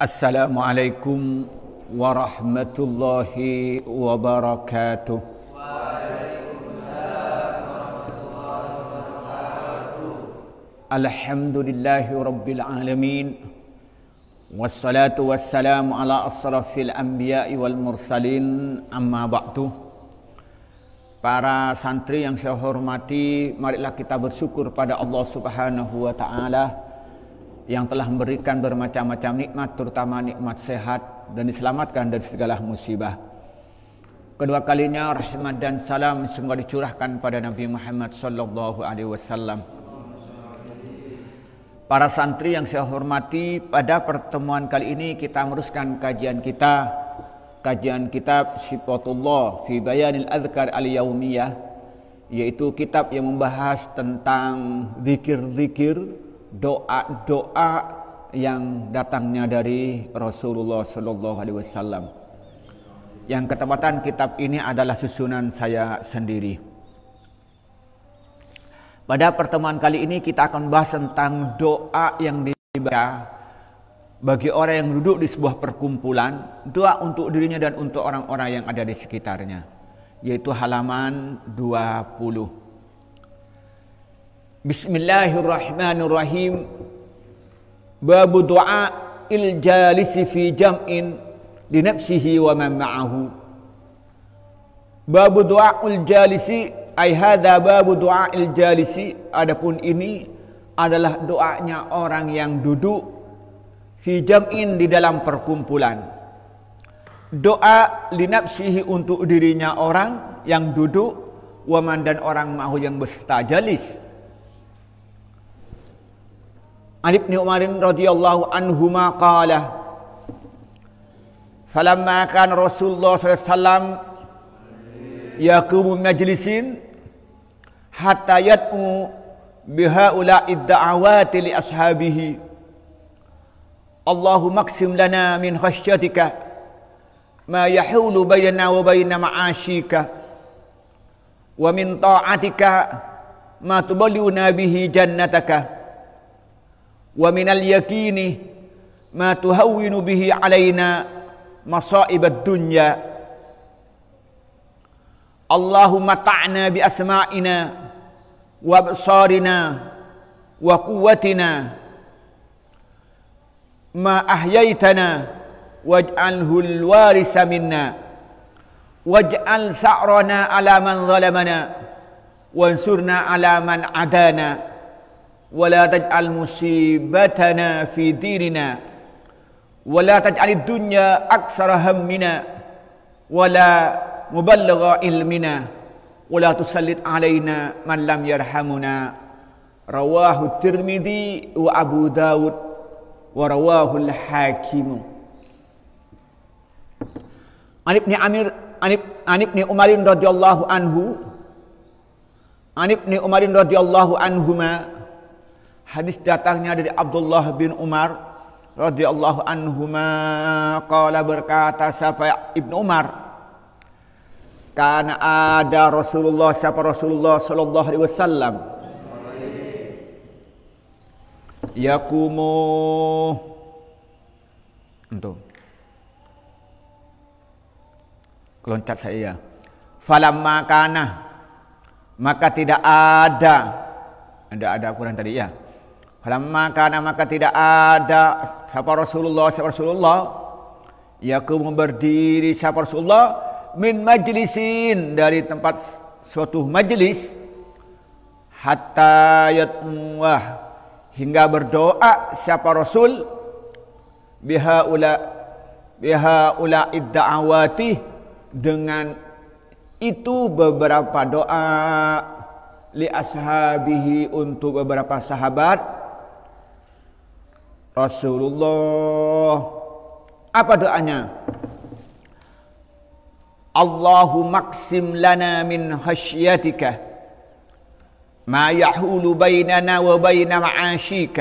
Assalamualaikum warahmatullahi wabarakatuh. Alhamdulillahi rabbil alamin. Wassalatu wassalamu ala asrafil anbiya'i wal mursalin amma ba'du. Para santri yang saya hormati, marilah kita bersyukur pada Allah Subhanahu wa taala yang telah memberikan bermacam-macam nikmat terutama nikmat sehat dan diselamatkan dari segala musibah. Kedua kalinya rahmat dan salam semoga dicurahkan pada Nabi Muhammad sallallahu alaihi wasallam. Para santri yang saya hormati, pada pertemuan kali ini kita meneruskan kajian kita kajian kitab Sifatullah fi Bayanil Azkar Al-Yaumiyah yaitu kitab yang membahas tentang zikir-zikir, doa-doa yang datangnya dari Rasulullah sallallahu alaihi wasallam. Yang ketepatan kitab ini adalah susunan saya sendiri. Pada pertemuan kali ini kita akan bahas tentang doa yang dibaca bagi orang yang duduk di sebuah perkumpulan, doa untuk dirinya dan untuk orang-orang yang ada di sekitarnya. Yaitu halaman 20. Bismillahirrahmanirrahim. Babu doa il jalisi fi jam'in li nafsihi wa man ma'ahu. Babu doa il jalisi ay hadha babu doa il jalisi adapun ini adalah doanya orang yang duduk fi jam'in di dalam perkumpulan doa linapsihi untuk dirinya orang yang duduk waman dan orang mahu yang berserta عن ابن عمر رضي الله عنهما قال فلما كان رسول الله صلى الله عليه وسلم يقوم مجلس حتى يدعو بهؤلاء الدعوات لأصحابه اللهم اقسم لنا من خشيتك ما يحول بيننا وبين معاشيك ومن طاعتك ما تبلغنا به جنتك ومن اليقين ما تهون به علينا مصائب الدنيا. اللهم متعنا بأسمائنا وأبصارنا وقوتنا ما أحييتنا واجعله الوارث منا. واجعل ثأرنا على من ظلمنا وانصرنا على من عدانا ولا تجعل مصيبتنا في ديننا ولا تجعل الدنيا أكثر همنا ولا مبلغ علمنا ولا تسلط علينا من لم يرحمنا. رواه الترمذي وأبو داود ورواه الحاكم. عن ابن عمر عن ابن عمر رضي الله عنه عن ابن عمر رضي الله عنهما hadis datangnya dari Abdullah bin Umar radhiyallahu anhuma. Qala berkata siapa Ibnu Umar? Karena ada Rasulullah siapa Rasulullah sallallahu alaihi wasallam? Yakumu. Untuk keloncat saya falamma kana. Maka tidak ada. Ada ada Quran tadi ya falamma kana maka tidak ada siapa Rasulullah siapa Rasulullah. Yakumu berdiri siapa Rasulullah? Min majlisin dari tempat suatu majlis. Hatta yatmuah hingga berdoa siapa rasul? Biha ula biha ula idda'awati dengan itu beberapa doa li ashabihi untuk beberapa sahabat Rasulullah apa doanya Allahu maksim lana min khasyatika ما يحول بيننا وبين معاشيك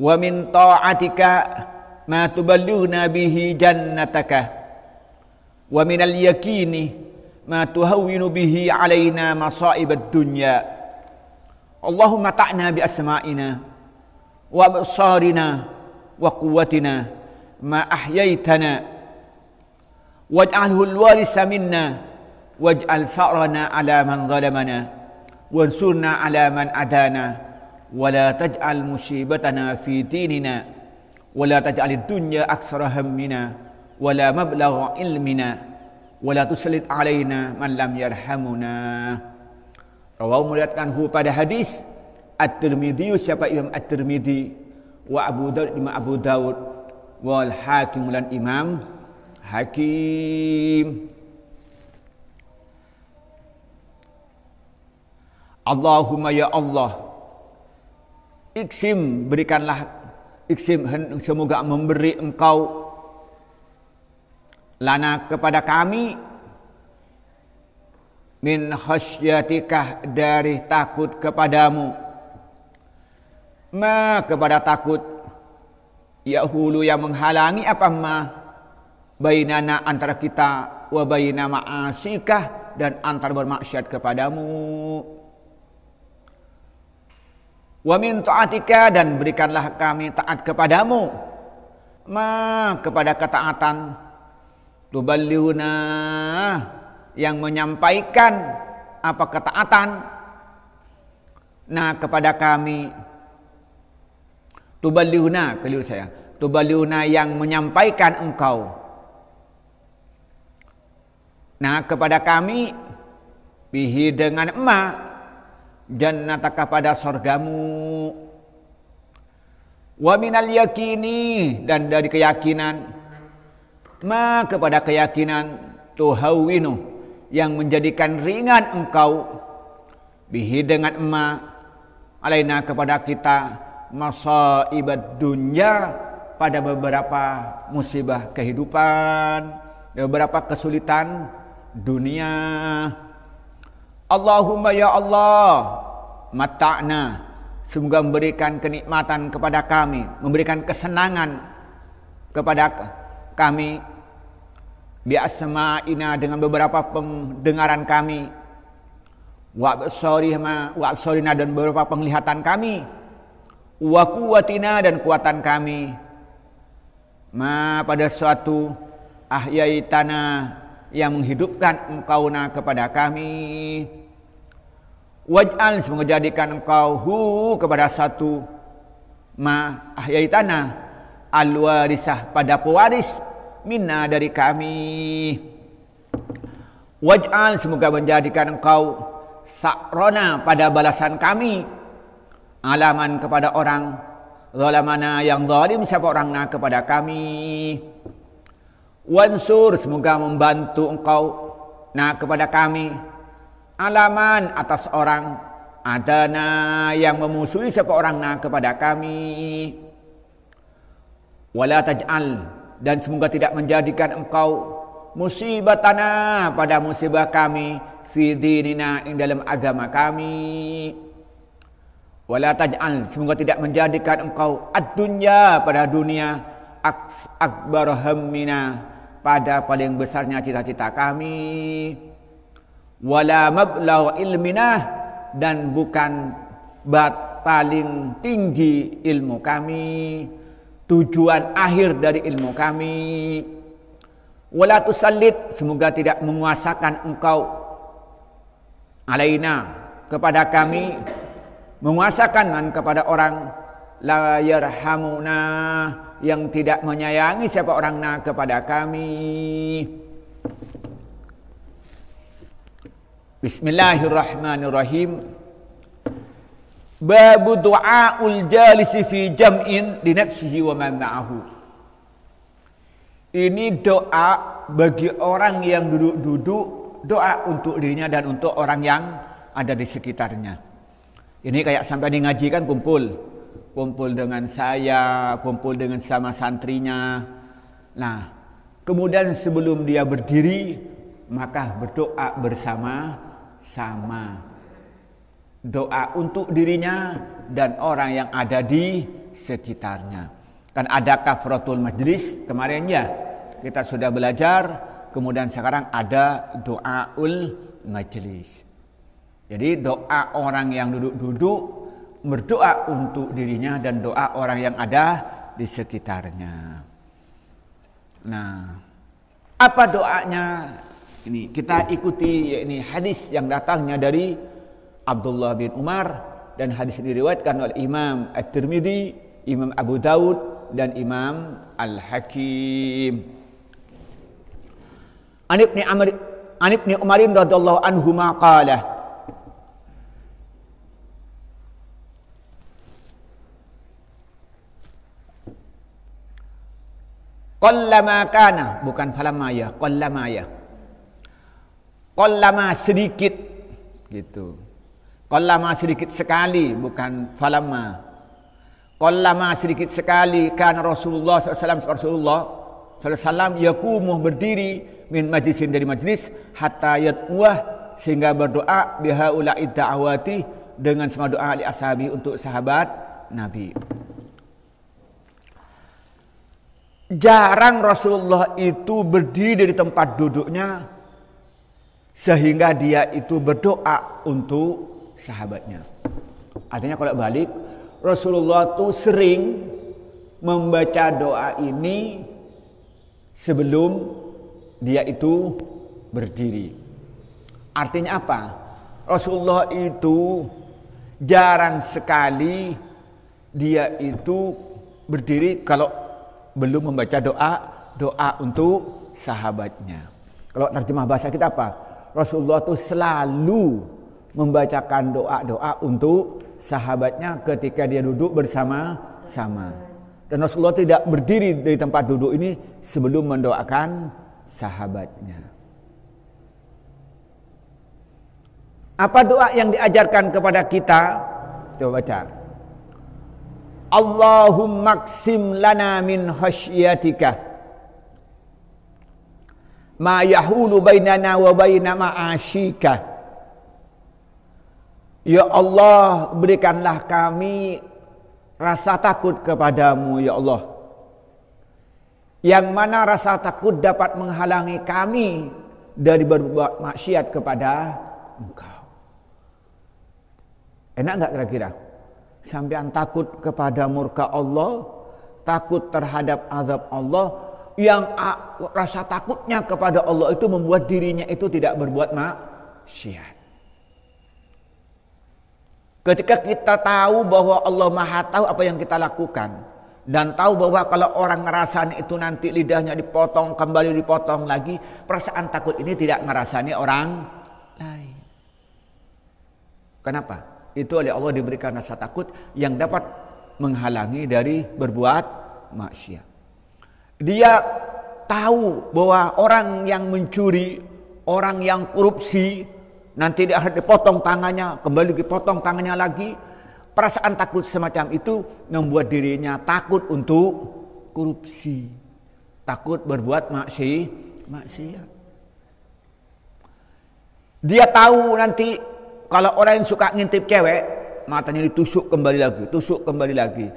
ومن طاعتك ما تبلغنا به جنتك ومن اليقين ما تهون به علينا مصائب الدنيا اللهم متعنا بأسمائنا وأبصارنا وقوتنا ما أحييتنا. واجعله الوارث منا. واجعل ثأرنا على من ظلمنا. وانصرنا على من عدانا. ولا تجعل مصيبتنا في ديننا. ولا تجعل الدنيا أكثر همنا. ولا مبلغ علمنا. ولا تسلط علينا من لم يرحمنا. رواه meriwayatkanhu pada hadis At-Tirmidzi siapa Imam At-Tirmidzi wa Abu Daud Imam Abu Daud wal Hakim dan Imam Hakim. Allahumma ya Allah Iksim berikanlah Iksim semoga memberi engkau Lana kepada kami. Min khasyatikah dari takut kepadamu Ma kepada takut. Yahulu yang menghalangi apa ma? Bainana antara kita Wa baina ma'asikah Dan antara bermaksiat kepadamu. Wa min ta'atika dan berikanlah kami taat kepadamu. Ma kepada ketaatan. Tuballighuna yang menyampaikan apa ketaatan. Nah kepada kami tuballighuna keliru saya. Tuballighuna yang menyampaikan engkau. Nah kepada kami bihi dengan emak jannataka pada sorgamu. Wa minal yakini dan dari keyakinan. Ma kepada keyakinan tuhawinu yang menjadikan ringan engkau. Bihi dengan emma alaina kepada kita masa ibad dunya pada beberapa musibah kehidupan beberapa kesulitan dunia. Allahumma ya Allah mata'na. Semoga memberikan kenikmatan kepada kami memberikan kesenangan kepada kami. Bi asma'ina dengan beberapa pendengaran kami. Wa absarina dan beberapa penglihatan kami wa quwwatina dan kuatan kami. Ma pada suatu ahyaitana yang menghidupkan engkau na kepada kami. Waj'al semoga jadikan engkau hu kepada satu ma ahyaitana alwarisah pada pewaris minna dari kami. Waj'al semoga menjadikan engkau sakrona pada balasan kami alaman kepada orang. Zalamana yang zalim siapa orangnya kepada kami? Wansur semoga membantu engkau nah kepada kami. Alaman atas orang. Adana yang memusuhi siapa orang na kepada kami. Wala taj'al dan semoga tidak menjadikan engkau musibatana pada musibah kami fi dinina ing dalam agama kami wala taj'al semoga tidak menjadikan engkau ad-dunya pada dunia akbar hammina pada paling besarnya cita-cita kami. Wala mablagh ilminah dan bukan bat paling tinggi ilmu kami. Tujuan akhir dari ilmu kami. Wala tusallit semoga tidak menguasakan engkau alaina kepada kami menguasakan kepada orang la yarhamuna yang tidak menyayangi siapa orang na kepada kami Bismillahirrahmanirrahim. Babu du'aul jalisi fi jam'in di nafsihi wa man ma'ahu. Ini doa bagi orang yang duduk-duduk, doa untuk dirinya dan untuk orang yang ada di sekitarnya. Ini kayak sampai di ngaji kan kumpul. Kumpul dengan saya, kumpul dengan sama santrinya. Nah, kemudian sebelum dia berdiri, maka berdoa bersama sama doa untuk dirinya dan orang yang ada di sekitarnya. Kan ada kafratul majlis kemarin ya kita sudah belajar, kemudian sekarang ada doaul majlis. Jadi doa orang yang duduk-duduk berdoa untuk dirinya dan doa orang yang ada di sekitarnya. Nah, apa doanya? Ini kita ikuti ini hadis yang datangnya dari Abdullah bin Umar dan hadis ini diriwayatkan oleh Imam At-Tirmidzi, Imam Abu Daud dan Imam Al-Hakim. An Ibnu Amr An Ibnu Umar radhiyallahu anhu qala Qallama kana bukan falamma ya, qallama ya. Qallama sedikit gitu. Qallama sedikit sekali bukan falamma. Qallama sedikit sekali kan Rasulullah SAW Rasulullah SAW yakumuh berdiri min majlisin dari majlis hatta yatwah sehingga berdoa bihaula da'awati dengan semua doa ali ashabi untuk sahabat Nabi. Jarang Rasulullah itu berdiri dari tempat duduknya sehingga dia itu berdoa untuk sahabatnya. Artinya kalau balik Rasulullah itu sering membaca doa ini sebelum dia itu berdiri. Artinya apa? Rasulullah itu jarang sekali dia itu berdiri kalau belum membaca doa doa untuk sahabatnya. Kalau terjemah bahasa kita apa? Rasulullah itu selalu membacakan doa-doa untuk sahabatnya ketika dia duduk bersama-sama. Dan Rasulullah tidak berdiri dari tempat duduk ini sebelum mendoakan sahabatnya. Apa doa yang diajarkan kepada kita? Coba baca. Allahumma qsim lana min khasyiatika ma yahulu bainana wa baina ma'asyika Ya Allah berikanlah kami rasa takut kepadamu ya Allah. Yang mana rasa takut dapat menghalangi kami dari berbuat maksiat kepada engkau. Enak enggak kira-kira Sampean takut kepada murka Allah, takut terhadap azab Allah, yang rasa takutnya kepada Allah itu membuat dirinya itu tidak berbuat maksiat. Ketika kita tahu bahwa Allah Maha tahu apa yang kita lakukan dan tahu bahwa kalau orang ngerasani itu nanti lidahnya dipotong kembali dipotong lagi, perasaan takut ini tidak ngerasani orang lain. Kenapa? Itu oleh Allah diberikan rasa takut yang dapat menghalangi dari berbuat maksiat. Dia tahu bahwa orang yang mencuri, orang yang korupsi, nanti dia akan dipotong tangannya, kembali dipotong tangannya lagi. Perasaan takut semacam itu membuat dirinya takut untuk korupsi, takut berbuat maksiat. Dia tahu nanti kalau orang yang suka ngintip cewek, matanya ditusuk kembali lagi, tusuk kembali lagi.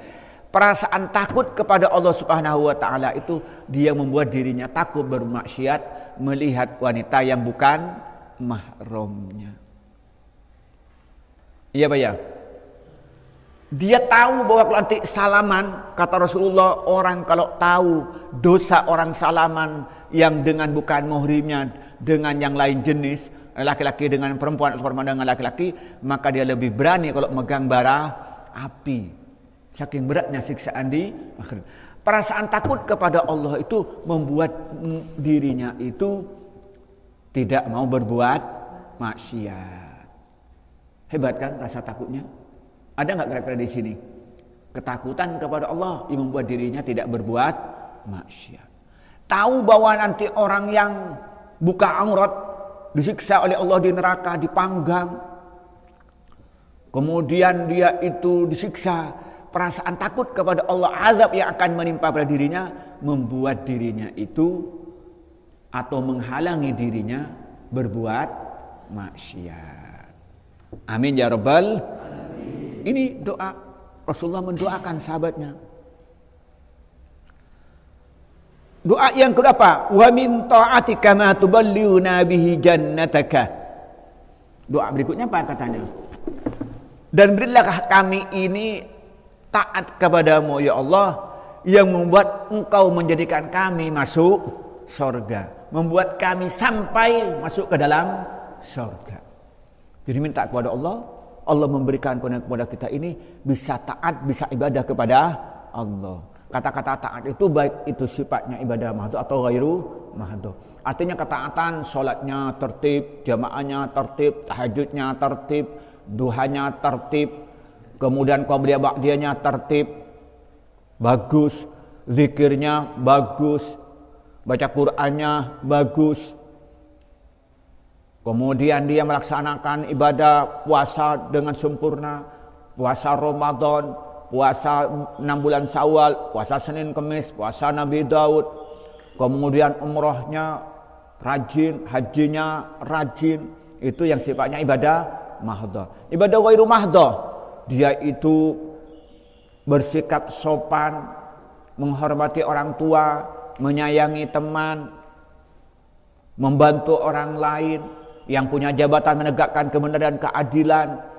Perasaan takut kepada Allah Subhanahu wa taala itu dia membuat dirinya takut bermaksiat melihat wanita yang bukan mahramnya. Iya Pak ya? Dia tahu bahwa kalau nanti salaman, kata Rasulullah, orang kalau tahu dosa orang salaman yang dengan bukan muhrimnya, dengan yang lain jenis, laki-laki dengan perempuan atau perempuan dengan laki-laki maka dia lebih berani kalau megang bara api. Saking beratnya siksaan di perasaan takut kepada Allah itu membuat dirinya itu tidak mau berbuat maksiat. Hebat kan rasa takutnya? Ada nggak kira-kira di sini? Ketakutan kepada Allah yang membuat dirinya tidak berbuat maksiat. Tahu bahwa nanti orang yang buka aurat disiksa oleh Allah di neraka, dipanggang. Kemudian dia itu disiksa, perasaan takut kepada Allah, azab yang akan menimpa pada dirinya membuat dirinya itu atau menghalangi dirinya berbuat maksiat. Amin ya rabbal. Ini doa Rasulullah mendoakan sahabatnya. Doa yang kedua? Wa min ta'atika ma tuballighuna bihi jannataka. Doa berikutnya apa katanya? Dan berilah kami ini taat kepadamu ya Allah yang membuat engkau menjadikan kami masuk surga, membuat kami sampai masuk ke dalam surga. Jadi minta kepada Allah, Allah memberikan kepada kita ini bisa taat, bisa ibadah kepada Allah. Kata-kata taat itu baik itu sifatnya ibadah mahdoh atau ghairu mahdoh. Artinya ketaatan sholatnya tertib, jamaahnya tertib, tahajudnya tertib, duhanya tertib, kemudian qabliyah ba'diyahnya tertib, bagus, zikirnya bagus, baca Qur'annya bagus. Kemudian dia melaksanakan ibadah puasa dengan sempurna, puasa Ramadan, puasa enam bulan Syawal, puasa Senin Kemis, puasa Nabi Daud, kemudian umrohnya rajin, hajinya rajin, itu yang sifatnya ibadah mahdoh. Ibadah wairu mahdoh, dia itu bersikap sopan, menghormati orang tua, menyayangi teman, membantu orang lain, yang punya jabatan menegakkan kebenaran keadilan,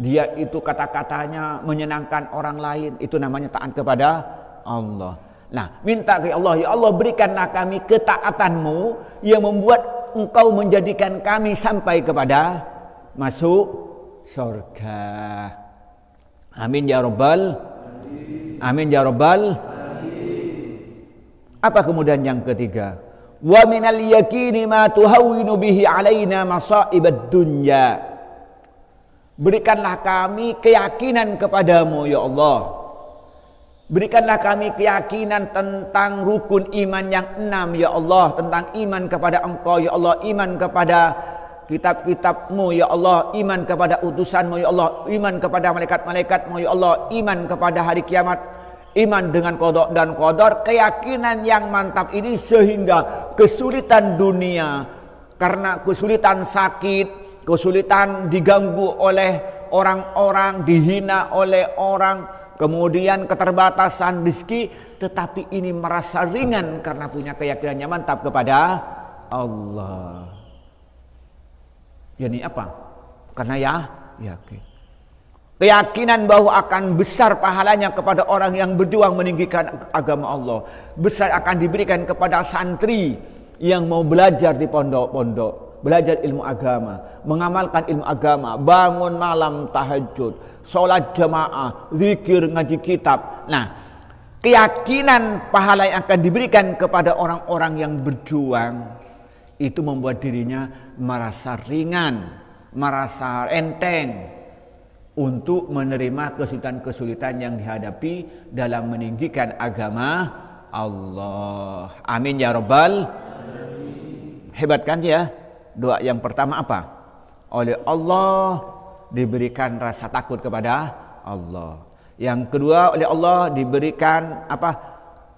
dia itu kata-katanya menyenangkan orang lain. Itu namanya taat kepada Allah. Nah minta ke Allah ya Allah berikanlah kami ketaatanmu yang membuat engkau menjadikan kami sampai kepada masuk surga. Amin ya rabbal amin ya rabbal apa kemudian yang ketiga? Wa minal yakini ma tuhawwinu bihi alaina masaibad dunya Berikanlah kami keyakinan kepadamu ya Allah. Berikanlah kami keyakinan tentang rukun iman yang enam ya Allah. Tentang iman kepada engkau ya Allah. Iman kepada kitab-kitabmu ya Allah. Iman kepada utusanmu ya Allah. Iman kepada malaikat-malaikatmu ya Allah. Iman kepada hari kiamat. Iman dengan kodok dan kodor. Keyakinan yang mantap ini sehingga kesulitan dunia. Karena kesulitan sakit kesulitan diganggu oleh orang-orang, dihina oleh orang, kemudian keterbatasan rezeki, tetapi ini merasa ringan karena punya keyakinan yang mantap kepada Allah. Yani apa? Karena ya yakin. Keyakinan bahwa akan besar pahalanya kepada orang yang berjuang meninggikan agama Allah. Besar akan diberikan kepada santri yang mau belajar di pondok-pondok belajar ilmu agama, mengamalkan ilmu agama, bangun malam tahajud, sholat jamaah, zikir, ngaji kitab. Nah, keyakinan pahala yang akan diberikan kepada orang-orang yang berjuang itu membuat dirinya merasa ringan, merasa enteng untuk menerima kesulitan-kesulitan yang dihadapi dalam meninggikan agama Allah. Amin ya rabbal. Hebat kan ya? Doa yang pertama apa? Oleh Allah diberikan rasa takut kepada Allah. Yang kedua oleh Allah diberikan apa?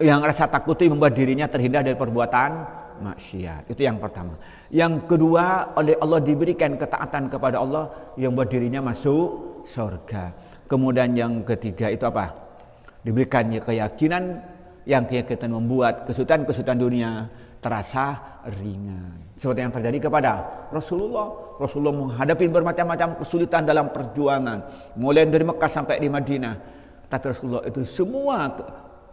Yang rasa takut itu membuat dirinya terhindar dari perbuatan maksiat. Itu yang pertama. Yang kedua oleh Allah diberikan ketaatan kepada Allah yang membuat dirinya masuk surga. Kemudian yang ketiga itu apa? Diberikannya keyakinan yang keyakinan membuat kesulitan-kesulitan dunia terasa ringan. Seperti yang terjadi kepada Rasulullah. Rasulullah menghadapi bermacam-macam kesulitan dalam perjuangan. Mulai dari Mekah sampai di Madinah. Tapi Rasulullah itu semua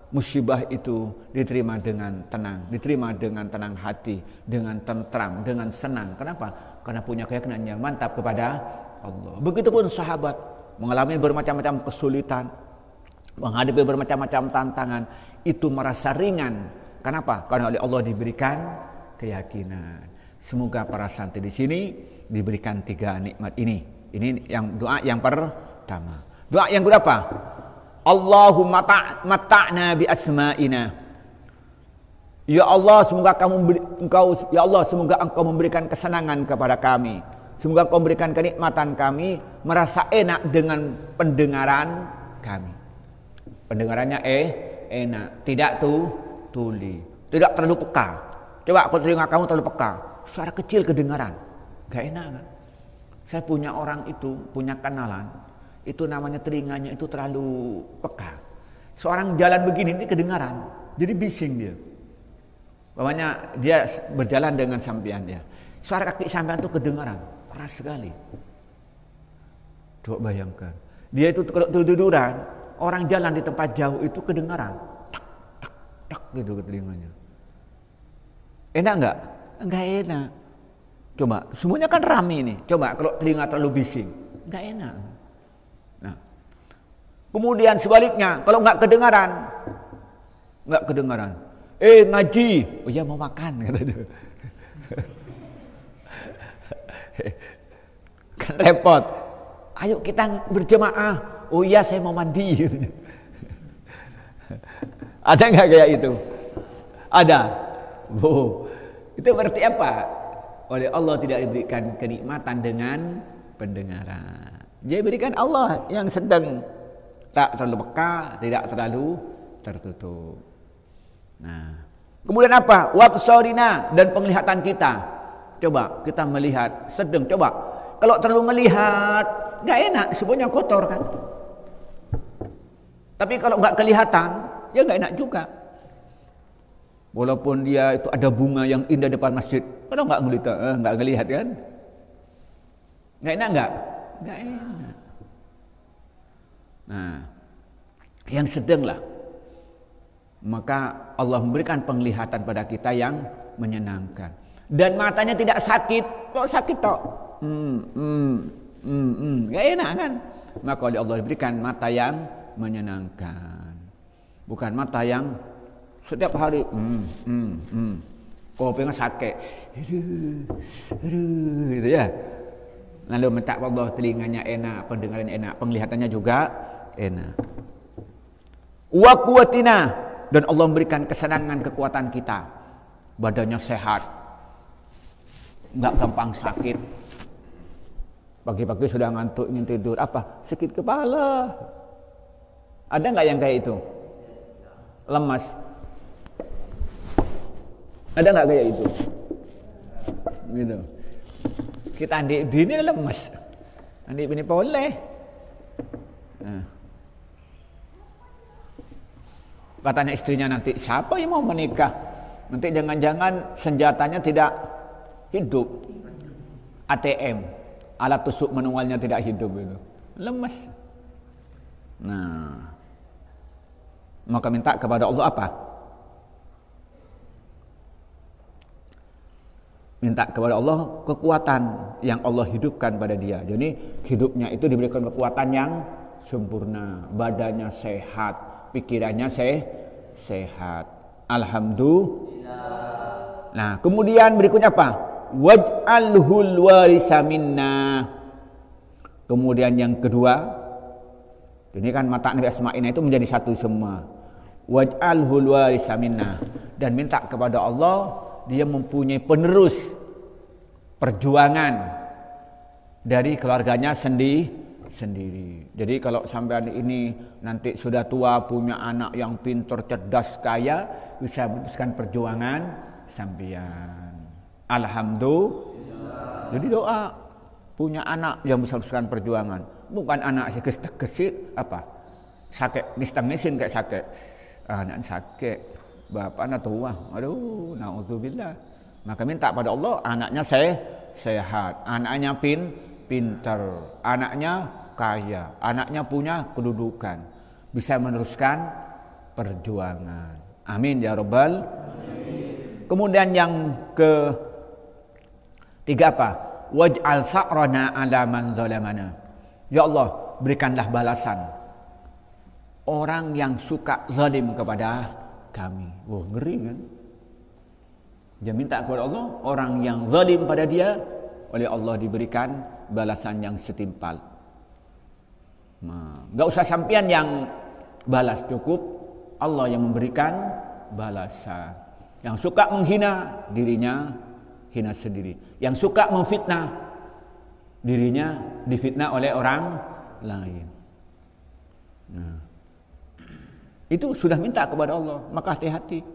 musibah itu diterima dengan tenang. Diterima dengan tenang hati. Dengan tentram, dengan senang. Kenapa? Karena punya keyakinan yang mantap kepada Allah. Begitupun sahabat mengalami bermacam-macam kesulitan. Menghadapi bermacam-macam tantangan. Itu merasa ringan Kenapa? Karena oleh Allah diberikan keyakinan. Semoga para santri di sini diberikan tiga nikmat ini. Ini yang doa yang pertama. Doa yang berapa? Allahumma mata'na bi asma'ina. Ya Allah, semoga kamu beri, engkau ya Allah, semoga engkau memberikan kesenangan kepada kami. Semoga engkau memberikan kenikmatan kami merasa enak dengan pendengaran kami. Pendengarannya eh enak, tidak tuh tuli. Tidak terlalu peka. Coba aku telinga kamu terlalu peka. Suara kecil kedengaran. Gak enak kan? Saya punya orang itu, punya kenalan. Itu namanya telinganya itu terlalu peka. Seorang jalan begini ini kedengaran. Jadi bising dia. Bawahnya dia berjalan dengan sampian dia. Suara kaki sampean itu kedengaran. Keras sekali. Coba bayangkan. Dia itu kalau tiduran, orang jalan di tempat jauh itu kedengaran gitu ke telinganya. Enak nggak? Enggak enak. Coba, semuanya kan rame ini. Coba kalau telinga terlalu bising, enggak enak. Nah, kemudian sebaliknya, kalau nggak kedengaran, nggak kedengaran. Eh ngaji, oh ya mau makan katanya. kan repot. Ayo kita berjemaah. Oh iya saya mau mandi. Ada nggak kayak itu? Ada. Bu, itu berarti apa? Oleh Allah tidak diberikan kenikmatan dengan pendengaran. Dia berikan Allah yang sedang tak terlalu peka, tidak terlalu tertutup. Nah, kemudian apa? Wabsarina dan penglihatan kita. Coba kita melihat sedang coba. Kalau terlalu melihat nggak enak, semuanya kotor kan. Tapi kalau nggak kelihatan, ya nggak enak juga. Walaupun dia itu ada bunga yang indah depan masjid, kalau nggak ngelihat, eh, nggak ngelihat kan? Nggak enak nggak? Nggak enak. Nah, yang sedang lah maka Allah memberikan penglihatan pada kita yang menyenangkan dan matanya tidak sakit kok sakit tok hmm, hmm, hmm, hmm. gak enak kan maka oleh Allah diberikan mata yang menyenangkan bukan mata yang setiap hari hmm, hmm, hmm. kau pengen sakit gitu ya lalu minta Allah telinganya enak pendengarannya enak penglihatannya juga enak wa kuwatina dan Allah memberikan kesenangan kekuatan kita. Badannya sehat, nggak gampang sakit. Pagi-pagi sudah ngantuk ingin tidur, apa? Sakit kepala. Ada nggak yang kayak itu? Lemas. Ada nggak kayak itu? Gitu. Kita adik bini lemas. Adik bini boleh. Nah. Katanya istrinya nanti, siapa yang mau menikah? Nanti jangan-jangan senjatanya tidak hidup. ATM, alat tusuk manualnya tidak hidup itu. Lemes. Nah, maka minta kepada Allah apa? Minta kepada Allah kekuatan yang Allah hidupkan pada dia. Jadi hidupnya itu diberikan kekuatan yang sempurna, badannya sehat, pikirannya se sehat. Alhamdulillah. Nah, kemudian berikutnya apa? Waj'alhul warisa minna. Kemudian yang kedua, ini kan mata Nabi Asma'ina itu menjadi satu semua. Waj'alhul warisa minna. Dan minta kepada Allah, dia mempunyai penerus perjuangan dari keluarganya sendiri sendiri. Jadi kalau sampean ini nanti sudah tua punya anak yang pintar, cerdas, kaya, bisa meneruskan perjuangan sampean. Alhamdulillah. Jadi doa punya anak yang bisa meneruskan perjuangan, bukan anak yang kesit apa? Sakit, nistangisin kayak sakit. Anak sakit, bapak anak tua. Aduh, naudzubillah. Maka minta pada Allah anaknya saya sehat, anaknya pin pintar, anaknya kaya, anaknya punya kedudukan, bisa meneruskan perjuangan. Amin ya robbal. Kemudian yang ke tiga apa? Waj'al sa'rana ala man zalamana. Ya Allah, berikanlah balasan orang yang suka zalim kepada kami. Wah, ngeri kan? Dia minta kepada Allah, orang yang zalim pada dia oleh Allah diberikan balasan yang setimpal. Nah, gak usah sampian yang balas cukup Allah yang memberikan balasan. Yang suka menghina dirinya hina sendiri. Yang suka memfitnah dirinya difitnah oleh orang lain. Nah, itu sudah minta kepada Allah, maka hati-hati.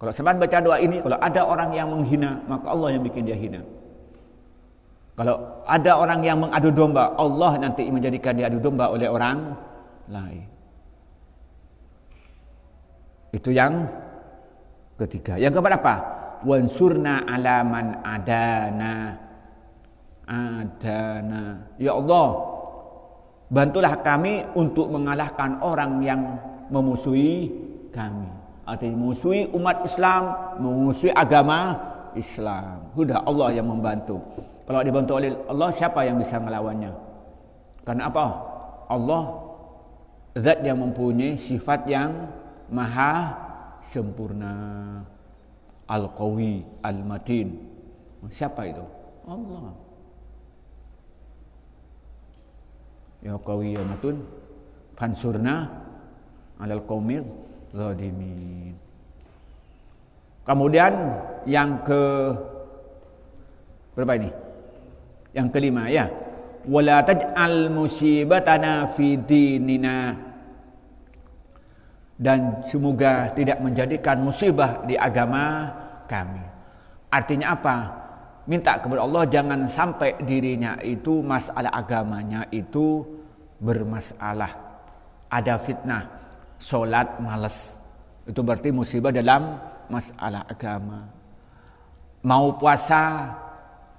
Kalau sempat baca doa ini, kalau ada orang yang menghina, maka Allah yang bikin dia hina. Kalau ada orang yang mengadu domba, Allah nanti menjadikan dia adu domba oleh orang lain. Itu yang ketiga. Yang keempat apa? Wansurna alaman adana. Adana. Ya Allah, bantulah kami untuk mengalahkan orang yang memusuhi kami. artinya musuhi umat Islam, musuhi agama Islam. Sudah Allah yang membantu. Kalau dibantu oleh Allah, siapa yang bisa melawannya? Karena apa? Allah zat yang mempunyai sifat yang maha sempurna. Al-Qawi, Al-Matin. Siapa itu? Allah. Ya Qawi ya Matun. Fansurna alal qaumil zalimin. Kemudian yang ke berapa ini? Yang kelima ya. Wala taj'al musibatana fi dinina. Dan semoga tidak menjadikan musibah di agama kami. Artinya apa? Minta kepada Allah jangan sampai dirinya itu masalah agamanya itu bermasalah. Ada fitnah, solat males. Itu berarti musibah dalam masalah agama. Mau puasa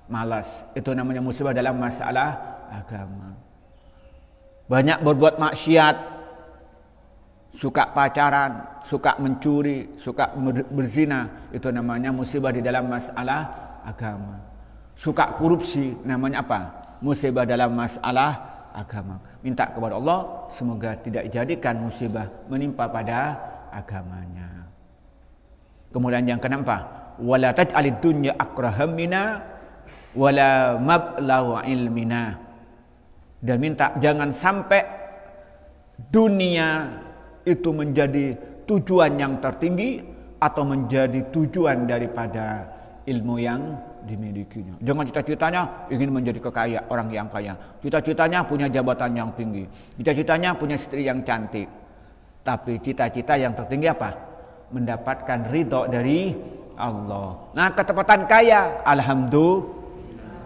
malas. Itu namanya musibah dalam masalah agama. Banyak berbuat maksiat, suka pacaran, suka mencuri, suka berzina, itu namanya musibah di dalam masalah agama. Suka korupsi, namanya apa? Musibah dalam masalah agama. Minta kepada Allah semoga tidak dijadikan musibah menimpa pada agamanya. Kemudian yang kenapa? Wala taj'alid dunya akrahamina wala mablaw ilmina dan minta jangan sampai dunia itu menjadi tujuan yang tertinggi atau menjadi tujuan daripada ilmu yang dimilikinya. Jangan cita-citanya ingin menjadi kekaya, orang yang kaya. Cita-citanya punya jabatan yang tinggi. Cita-citanya punya istri yang cantik. Tapi cita-cita yang tertinggi apa? Mendapatkan ridho dari Allah. Nah ketepatan kaya, Alhamdulillah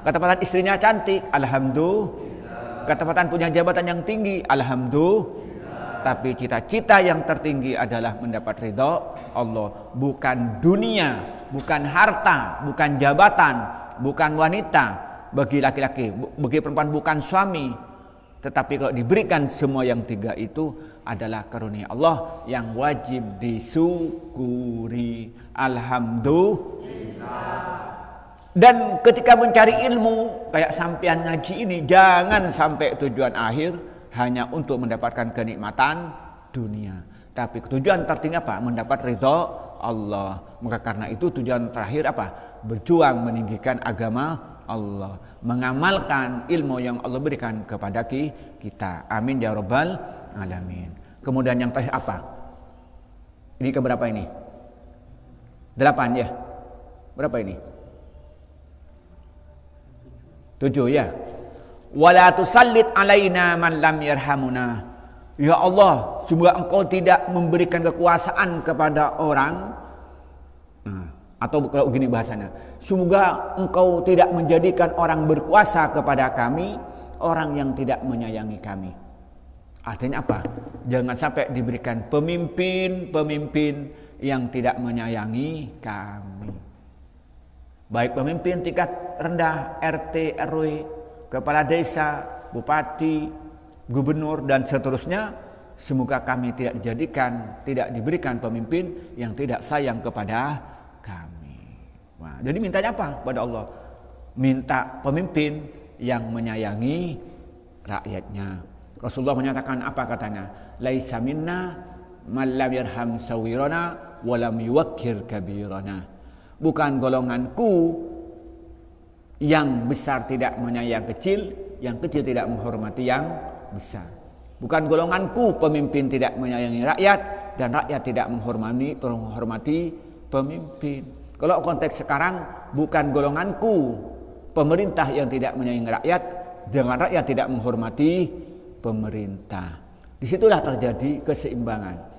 Ketepatan istrinya cantik, alhamdulillah. Ketepatan punya jabatan yang tinggi, alhamdulillah. Tapi cita-cita yang tertinggi adalah mendapat ridho Allah, bukan dunia, bukan harta, bukan jabatan, bukan wanita. Bagi laki-laki, bagi perempuan bukan suami, tetapi kalau diberikan semua yang tiga itu adalah karunia Allah yang wajib disyukuri. Alhamdulillah. Dan ketika mencari ilmu kayak sampean ngaji ini jangan sampai tujuan akhir hanya untuk mendapatkan kenikmatan dunia. Tapi tujuan tertinggi apa? Mendapat ridho Allah. Maka karena itu tujuan terakhir apa? Berjuang meninggikan agama Allah. Mengamalkan ilmu yang Allah berikan kepada kita. Amin ya rabbal alamin. Kemudian yang terakhir apa? Ini keberapa ini? Delapan ya? Berapa ini? Tujuh ya. Wala tusallit alaina man lam yarhamuna. Ya Allah, semoga engkau tidak memberikan kekuasaan kepada orang nah, atau kalau begini bahasanya, semoga engkau tidak menjadikan orang berkuasa kepada kami orang yang tidak menyayangi kami. Artinya apa? Jangan sampai diberikan pemimpin-pemimpin yang tidak menyayangi kami. Baik pemimpin tingkat rendah, RT, RW, kepala desa, bupati, gubernur dan seterusnya, semoga kami tidak dijadikan, tidak diberikan pemimpin yang tidak sayang kepada kami. Nah, jadi mintanya apa pada Allah? Minta pemimpin yang menyayangi rakyatnya. Rasulullah menyatakan apa katanya? Laisa minna man lam yarham sawirana wa lam yuwakkir kabirana bukan golonganku yang besar tidak menyayang kecil, yang kecil tidak menghormati yang besar. Bukan golonganku pemimpin tidak menyayangi rakyat dan rakyat tidak menghormati menghormati pemimpin. Kalau konteks sekarang bukan golonganku pemerintah yang tidak menyayangi rakyat dengan rakyat tidak menghormati pemerintah. Di situlah terjadi keseimbangan.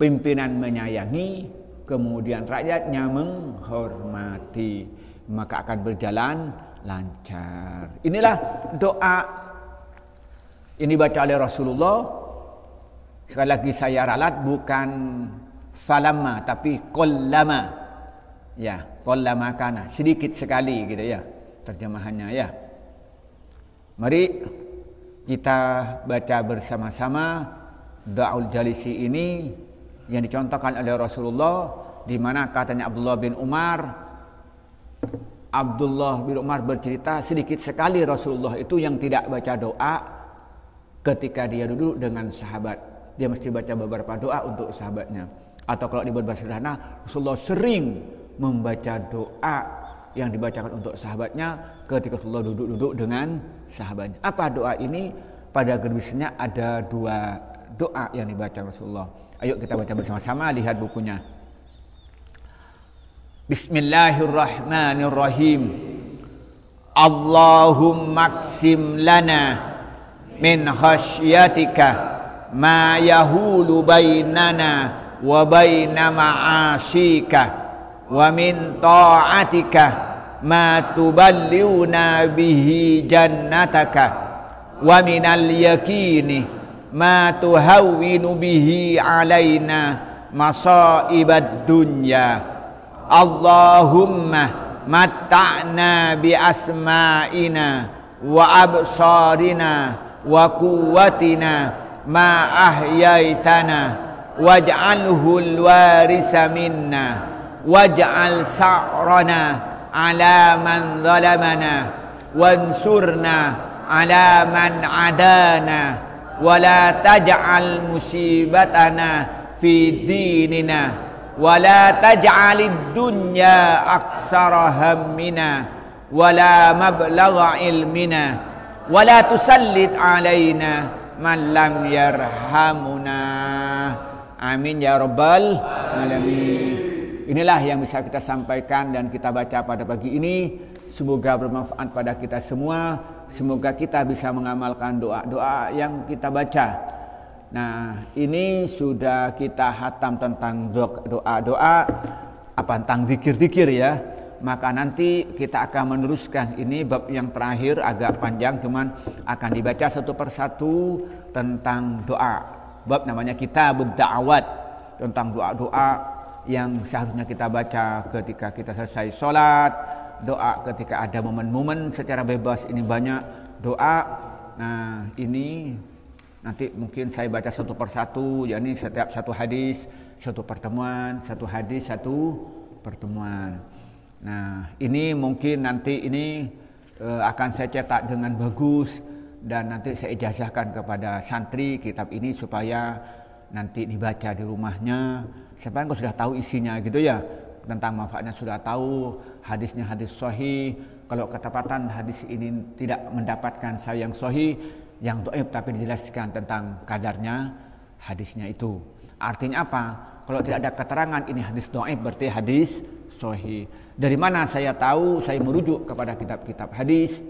Pimpinan menyayangi, kemudian rakyatnya menghormati maka akan berjalan lancar inilah doa ini baca oleh Rasulullah. Sekali lagi saya ralat bukan falama tapi kollama. Ya kollama kana. Sedikit sekali gitu ya terjemahannya ya. Mari kita baca bersama-sama Da'ul Jalisi ini yang dicontohkan oleh Rasulullah di mana katanya Abdullah bin Umar Abdullah bin Umar bercerita sedikit sekali Rasulullah itu yang tidak baca doa ketika dia duduk dengan sahabat. Dia mesti baca beberapa doa untuk sahabatnya. Atau kalau di bahasa sederhana, Rasulullah sering membaca doa yang dibacakan untuk sahabatnya ketika Rasulullah duduk-duduk dengan sahabatnya. Apa doa ini? Pada gerbisnya ada dua doa yang dibaca Rasulullah. Ayo kita baca bersama-sama, lihat bukunya. Bismillahirrahmanirrahim. Allahumma qsim lana min khasyatika ma yahulu bainana wa baina ma'asika wa min ta'atika ma tuballighuna bihi jannataka wa min al-yaqini ma tuhawwinu bihi alaina masaibad dunya. Allahumma matta'na bi asma'ina wa absarina wa quwwatina ma ahyaitana waj'alhu alwarisa minna waj'al sa'rana ala man zalamana wansurna ala man adana wala taj'al musibatana fi dinina wala taj'alid dunya aksara hammina wala mablagha ilmina wala tusallit alaina man lam yarhamuna. Amin ya rabbal alamin. Inilah yang bisa kita sampaikan dan kita baca pada pagi ini. Semoga bermanfaat pada kita semua. Semoga kita bisa mengamalkan doa-doa yang kita baca. Nah, ini sudah kita hatam tentang doa-doa apa tentang zikir-zikir ya. Maka nanti kita akan meneruskan ini bab yang terakhir agak panjang cuman akan dibaca satu persatu tentang doa. Bab namanya kitab da'awat tentang doa-doa yang seharusnya kita baca ketika kita selesai sholat, doa ketika ada momen-momen secara bebas ini banyak doa. Nah, ini Nanti mungkin saya baca satu persatu, yakni setiap satu hadis, satu pertemuan, satu hadis, satu pertemuan. Nah, ini mungkin nanti ini uh, akan saya cetak dengan bagus dan nanti saya ijazahkan kepada santri kitab ini supaya nanti dibaca di rumahnya. Siapa yang sudah tahu isinya gitu ya tentang manfaatnya sudah tahu hadisnya hadis sahih kalau ketepatan hadis ini tidak mendapatkan saya yang sahih yang doib tapi dijelaskan tentang kadarnya hadisnya itu. Artinya apa? Kalau tidak ada keterangan ini hadis doib berarti hadis sohi. Dari mana saya tahu? Saya merujuk kepada kitab-kitab hadis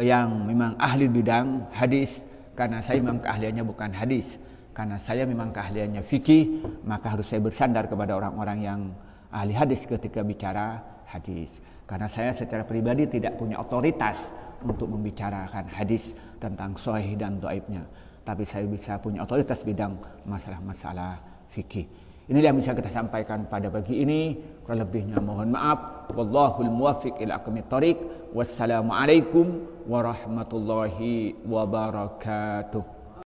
yang memang ahli bidang hadis karena saya memang keahliannya bukan hadis karena saya memang keahliannya fikih maka harus saya bersandar kepada orang-orang yang ahli hadis ketika bicara hadis karena saya secara pribadi tidak punya otoritas untuk membicarakan hadis tentang sahih dan dhaifnya. Tapi saya bisa punya otoritas bidang masalah-masalah fikih. Inilah yang bisa kita sampaikan pada pagi ini. Kurang lebihnya mohon maaf. Wallahul muwaffiq ila aqwamit thoriq. Wassalamualaikum warahmatullahi wabarakatuh.